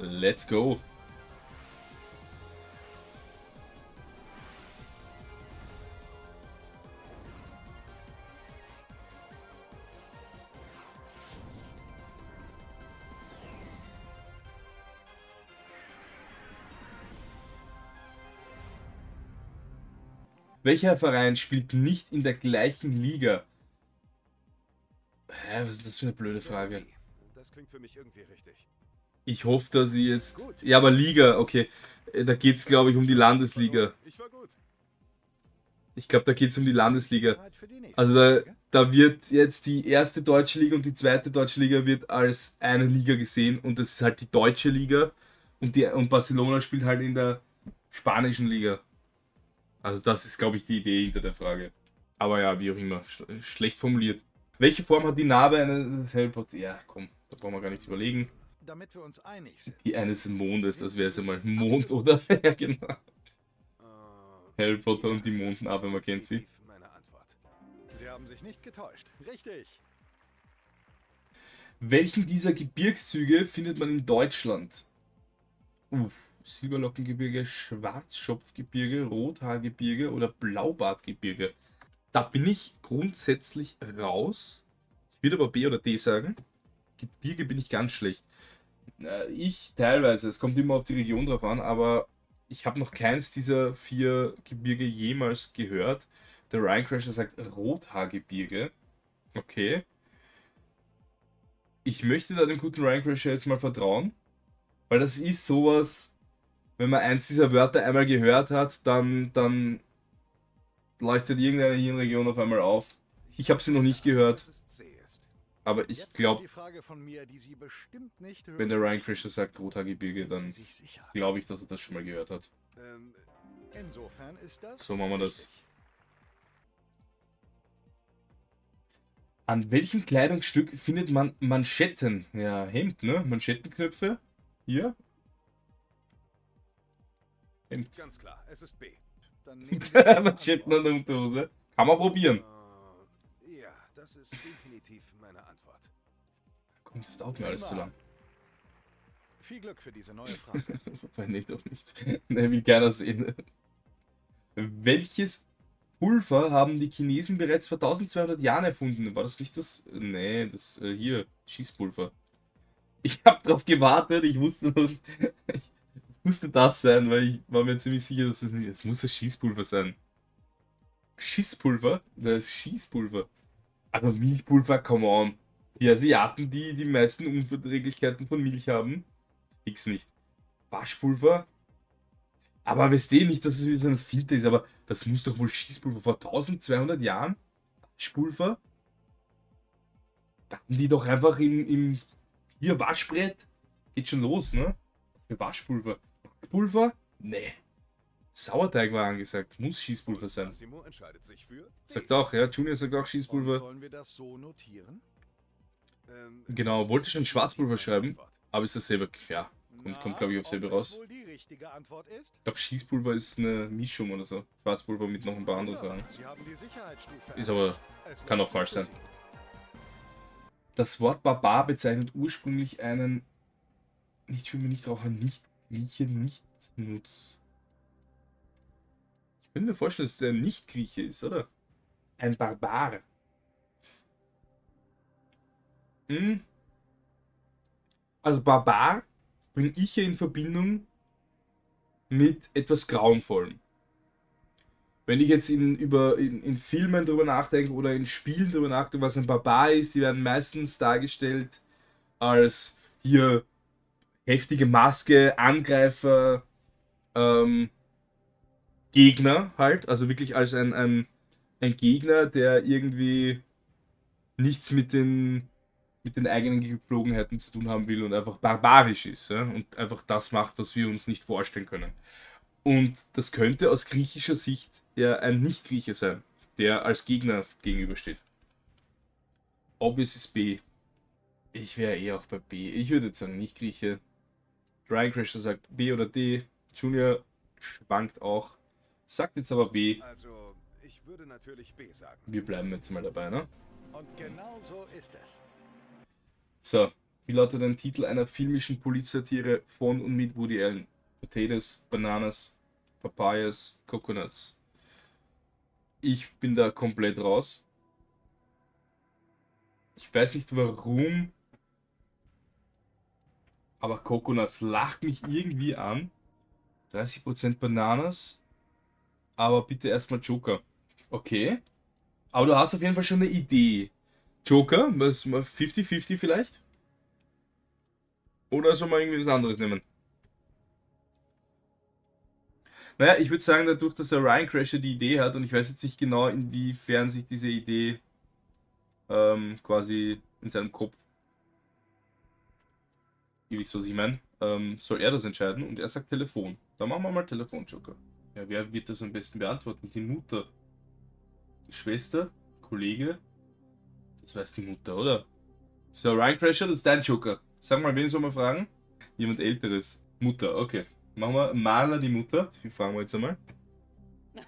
Let's go. Welcher Verein spielt nicht in der gleichen Liga? Hä, was ist das für eine blöde Frage? Das klingt für mich irgendwie richtig. Ich hoffe, dass sie jetzt. Ja, aber Liga, okay. Äh, Da geht es, glaube ich, um die Landesliga. Ich glaube, da geht es um die Landesliga. Also da, da wird jetzt die erste deutsche Liga und die zweite deutsche Liga wird als eine Liga gesehen und das ist halt die deutsche Liga und, die, und Barcelona spielt halt in der spanischen Liga. Also das ist, glaube ich, die Idee hinter der Frage. Aber ja, wie auch immer, sch schlecht formuliert. Welche Form hat die Narbe eines Harry? Ja, komm, da brauchen wir gar nicht überlegen. Damit wir uns einig sind. Die eines Mondes, das wäre es einmal. Mond, oder? ja, genau. Äh, Harry Potter und die Mondnarbe, man kennt sie. Meine Antwort. Sie haben sich nicht getäuscht. Richtig. Welchen dieser Gebirgszüge findet man in Deutschland? Uff, Silberlockengebirge, Schwarzschopfgebirge, Rothaargebirge oder Blaubartgebirge? Da bin ich grundsätzlich raus. Ich würde aber B oder D sagen. Gebirge bin ich ganz schlecht. Ich teilweise, es kommt immer auf die Region drauf an, aber ich habe noch keins dieser vier Gebirge jemals gehört. Der Ryan Crasher sagt Rothaargebirge. Okay. Ich möchte da dem guten Ryan Crasher jetzt mal vertrauen, weil das ist sowas, wenn man eins dieser Wörter einmal gehört hat, dann, dann leuchtet irgendeine Hirnregion auf einmal auf. Ich habe sie noch nicht gehört, aber ich glaube, wenn der Ryan Crasher sagt Rothaargebirge, Sind dann glaube ich, dass er das schon mal gehört hat. Ähm, insofern ist das. So machen wir das. An welchem Kleidungsstück findet man Manschetten? Ja, Hemd, ne? Manschettenknöpfe. Hier. Hemd. Ganz klar, es ist B. Manschetten an der Unterhose. Kann man probieren. Das ist definitiv meine Antwort. Kommt, das dauert mir alles zu lang. Viel Glück für diese neue Frage. Nee, doch nicht. Ne, will keiner sehen. Welches Pulver haben die Chinesen bereits vor 1200 Jahren erfunden? War das nicht das. Nee, das äh, hier, Schießpulver. Ich habe drauf gewartet, ich wusste noch. Es musste das sein, weil ich war mir ziemlich sicher, dass es, es muss das Schießpulver sein. Schießpulver? Das Schießpulver. Also Milchpulver, come on. Die Asiaten, die die meisten Unverträglichkeiten von Milch haben, X nicht. Waschpulver? Aber weißt du nicht, dass es wie so ein Finte ist, aber das muss doch wohl Schießpulver vor 1200 Jahren? Waschpulver? Da hatten die doch einfach im, im hier Waschbrett. Geht schon los, ne? Was für Waschpulver? Backpulver? Nee. Sauerteig war angesagt. Muss Schießpulver sein. Sagt auch, ja. Junior sagt auch Schießpulver. sollen wir das so notieren? Ähm, Genau, wollte schon Schwarzpulver schreiben. Aber ist dasselbe? Ja. Kommt, kommt glaube ich, auf selbe raus. Ich glaube, Schießpulver ist eine Mischung oder so. Schwarzpulver mit noch ein paar anderen Sachen. Die Sicherheitsstufe Ist aber- kann auch falsch sein. Das Wort Barbar bezeichnet ursprünglich einen nicht für mich nicht Raucher, nicht Grieche, nicht Nutz. Ich könnte mir vorstellen, dass der nicht Grieche ist, oder? Ein Barbar. Hm. Also Barbar bringe ich ja in Verbindung mit etwas Grauenvollem. Wenn ich jetzt in, über, in, in Filmen drüber nachdenke oder in Spielen drüber nachdenke, was ein Barbar ist, die werden meistens dargestellt als hier heftige Maske, Angreifer, ähm, Gegner halt, also wirklich als ein, ein, ein Gegner, der irgendwie nichts mit den, mit den eigenen Gepflogenheiten zu tun haben will und einfach barbarisch ist ja? und einfach das macht, was wir uns nicht vorstellen können. Und das könnte aus griechischer Sicht ja ein Nicht-Grieche sein, der als Gegner gegenübersteht. Obvious ist B. Ich wäre eher auch bei B. Ich würde jetzt sagen Nicht-Grieche. Ryan Crasher sagt B oder D. Junior schwankt auch. Sagt jetzt aber B. Also, ich würde natürlich B sagen. Wir bleiben jetzt mal dabei, ne? Und genau so ist es. So, Wie lautet ein Titel einer filmischen Polizsatire von und mit Woody Allen? Potatoes, Bananas, Papayas, Coconuts. Ich bin da komplett raus. Ich weiß nicht warum, aber Coconuts lacht mich irgendwie an. 30% Bananas, aber bitte erstmal Joker. Okay. Aber du hast auf jeden Fall schon eine Idee. Joker, was 50-50 vielleicht? Oder soll man irgendwie was anderes nehmen? Naja, ich würde sagen, dadurch, dass der Ryan Crasher die Idee hat, und ich weiß jetzt nicht genau, inwiefern sich diese Idee ähm, quasi in seinem Kopf. Ihr wisst, was ich meine. Ähm, soll er das entscheiden und er sagt Telefon. Dann machen wir mal Telefon-Joker. Ja, wer wird das am besten beantworten? Die Mutter. Die Schwester? Kollege? Das weiß die Mutter, oder? So, Ryan Crasher, das ist dein Joker. Sag mal, wen soll man fragen? Jemand Älteres. Mutter, okay. Machen wir Marla die Mutter. Die fragen wir jetzt einmal.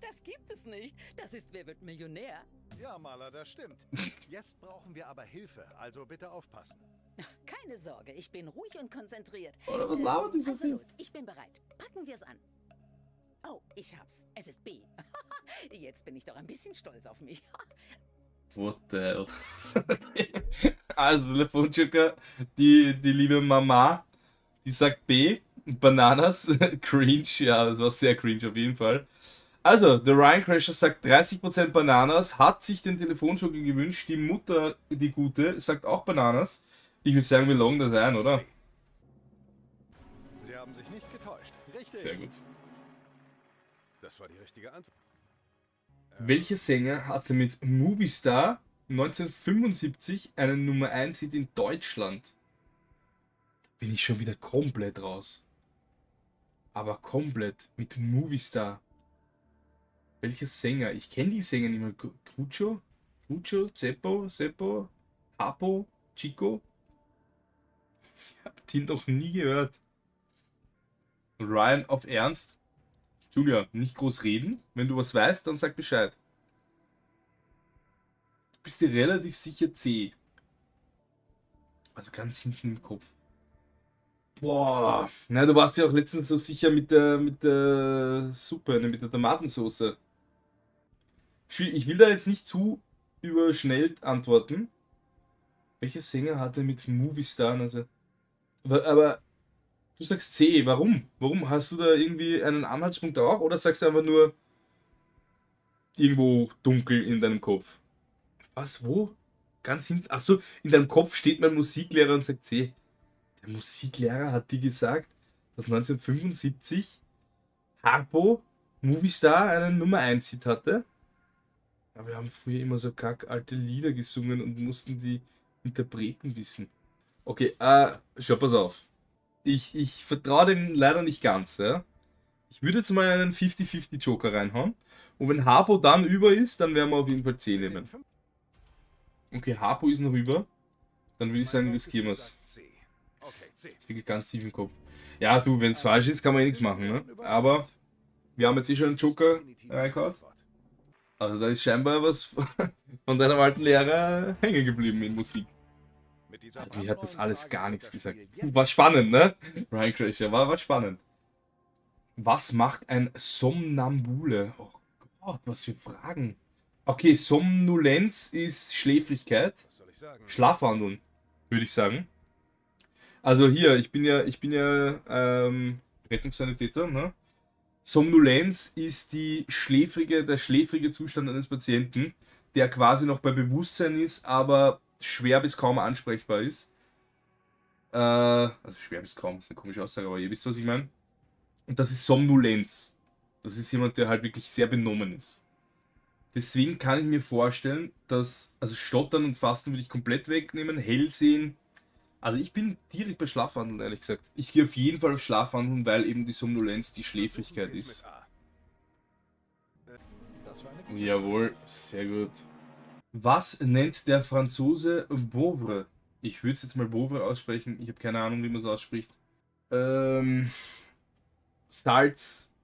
Das gibt es nicht. Das ist Wer wird Millionär? Ja, Maler, das stimmt. Jetzt brauchen wir aber Hilfe, also bitte aufpassen. Keine Sorge, ich bin ruhig und konzentriert. Oder was labert die so also viel? los, ich bin bereit. Packen wir es an. Oh, ich hab's. Es ist B. Jetzt bin ich doch ein bisschen stolz auf mich. What the hell? also, Telefonjoker, die, die liebe Mama, die sagt B. Bananas, cringe, ja, das war sehr cringe auf jeden Fall. Also, der Ryan Crasher sagt 30% Bananas, hat sich den Telefonjoker gewünscht. Die Mutter, die gute, sagt auch Bananas. Ich würde sagen, wir loggen das ein, oder? Sie haben sich nicht getäuscht. Richtig. Sehr gut. Das war die richtige Antwort. Welcher Sänger hatte mit Movie Star 1975 einen Nummer 1 Hit in Deutschland? Bin ich schon wieder komplett raus. Aber komplett mit Movie Star. Welcher Sänger? Ich kenne die Sänger nicht mehr. Grucho? Grucho? Zeppo? Seppo? Apo? Chico? Ich habe die noch nie gehört. Ryan auf Ernst? Julia, nicht groß reden. Wenn du was weißt, dann sag Bescheid. Du bist dir relativ sicher C. Also ganz hinten im Kopf. Boah. Na, du warst ja auch letztens so sicher mit der, mit der Suppe, ne, mit der Tomatensauce. Ich will da jetzt nicht zu überschnellt antworten. Welcher Sänger hatte mit Movie Star? Also, aber, aber Du sagst C, warum? Warum? Hast du da irgendwie einen Anhaltspunkt auch oder sagst du einfach nur irgendwo dunkel in deinem Kopf? Was, wo? Ganz hinten? Achso, in deinem Kopf steht mein Musiklehrer und sagt C. Der Musiklehrer hat dir gesagt, dass 1975 Harpo Movistar einen Nummer 1 Hit hatte. Aber wir haben früher immer so kack alte Lieder gesungen und mussten die Interpreten wissen. Okay, äh, schau, pass auf ich, ich vertraue dem leider nicht ganz. Ja? Ich würde jetzt mal einen 50-50 Joker reinhauen. Und wenn Harpo dann über ist, dann werden wir auf jeden Fall C nehmen. Okay, Harpo ist noch über. Dann würde ich sagen, riskieren wir es. C. Wirklich ganz tief im Kopf. Ja, du, wenn es falsch ist, kann man eh nichts machen. Ne? Aber wir haben jetzt eh schon einen Joker reingehauen. Also da ist scheinbar was von deinem alten Lehrer hängen geblieben in Musik. Mir hat das alles gar nichts gesagt. Jetzt War spannend, ne? Ryan Crasher, war, war spannend. Was macht ein Somnambule? Oh Gott, was für Fragen. Okay, Somnulenz ist Schläfrigkeit. Schlafwandeln, würde ich sagen. Also hier, ich bin ja, ich bin ja ähm, Rettungssanitäter, ne? Somnulenz ist die schläfrige, der schläfrige Zustand eines Patienten, der quasi noch bei Bewusstsein ist, aber schwer bis kaum ansprechbar ist. Äh, also schwer bis kaum, ist eine komische Aussage, aber ihr wisst, was ich meine. Und das ist Somnulenz. Das ist jemand, der halt wirklich sehr benommen ist. Deswegen kann ich mir vorstellen, dass, also Stottern und Fasten würde ich komplett wegnehmen, Hellsehen. Also ich bin direkt bei Schlafwandeln, ehrlich gesagt. Ich gehe auf jeden Fall auf Schlafwandeln, weil eben die Somnulenz die Schläfrigkeit ist. Jawohl, sehr gut. Was nennt der Franzose Bouvre? Ich würde es jetzt mal Bouvre aussprechen. Ich habe keine Ahnung, wie man es ausspricht. Ähm, Salz.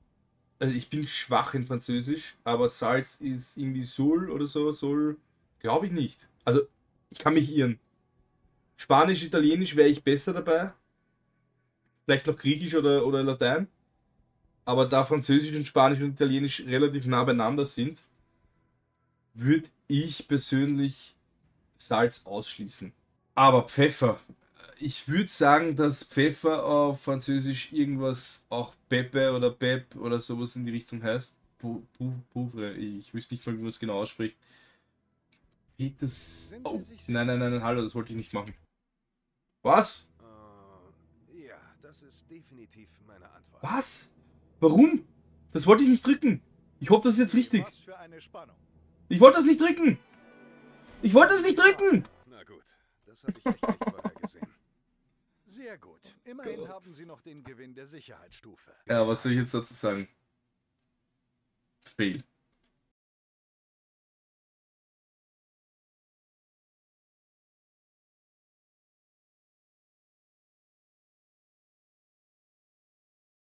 Also ich bin schwach in Französisch, aber Salz ist irgendwie Sol oder so. Sol. Glaube ich nicht. Also, ich kann mich irren. Spanisch, Italienisch wäre ich besser dabei. Vielleicht noch Griechisch oder, oder Latein. Aber da Französisch und Spanisch und Italienisch relativ nah beieinander sind, würde ich persönlich Salz ausschließen. Aber Pfeffer. Ich würde sagen, dass Pfeffer auf Französisch irgendwas auch Pepe oder Pep oder sowas in die Richtung heißt. Pouvre. Ich wüsste nicht mal, wie man es genau ausspricht. Peters. Oh. Nein, nein, nein, nein, hallo, das wollte ich nicht machen. Was? Uh, ja, das ist definitiv meine Antwort. Was? Warum? Das wollte ich nicht drücken. Ich hoffe, das ist jetzt richtig. Was für eine Spannung. Ich wollte das nicht drücken. Ich wollte das nicht drücken. Na gut, das habe ich echt nicht vorhergesehen. Sehr gut. Immerhin Gott. haben Sie noch den Gewinn der Sicherheitsstufe. Ja, was soll ich jetzt dazu sagen? Fail.